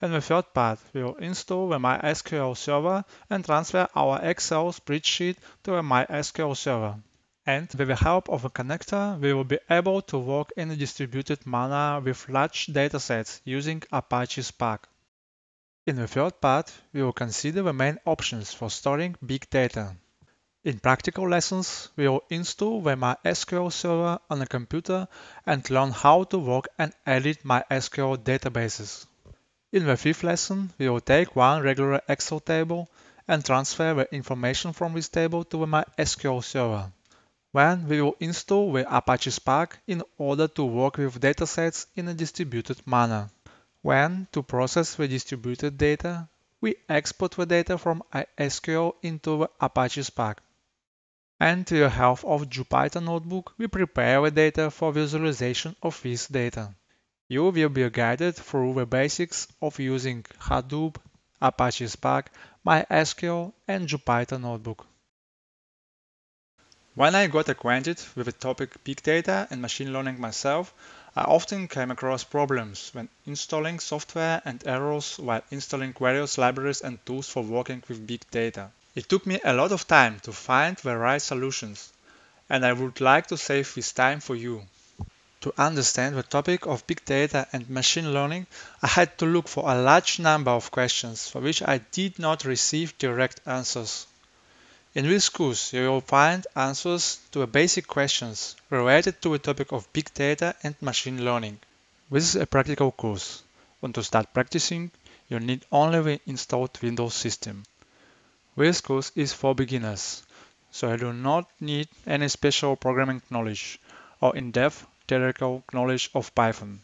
In the third part, we will install the MySQL server and transfer our Excel spreadsheet to the MySQL server. And with the help of a connector, we will be able to work in a distributed manner with large datasets using Apache Spark. In the third part, we will consider the main options for storing big data. In practical lessons, we will install the MySQL server on a computer and learn how to work and edit MySQL databases. In the fifth lesson, we will take one regular Excel table and transfer the information from this table to the MySQL server. Then we will install the Apache Spark in order to work with datasets in a distributed manner. When to process the distributed data, we export the data from MySQL into the Apache Spark. And to the help of Jupyter Notebook, we prepare the data for visualization of this data. You will be guided through the basics of using Hadoop, Apache Spark, MySQL, and Jupyter Notebook. When I got acquainted with the topic big data and machine learning myself, I often came across problems when installing software and errors while installing various libraries and tools for working with big data. It took me a lot of time to find the right solutions, and I would like to save this time for you. To understand the topic of big data and machine learning, I had to look for a large number of questions for which I did not receive direct answers. In this course, you will find answers to the basic questions related to the topic of big data and machine learning. This is a practical course, and to start practicing, you need only the installed Windows system. This course is for beginners, so you do not need any special programming knowledge or in-depth theoretical knowledge of Python.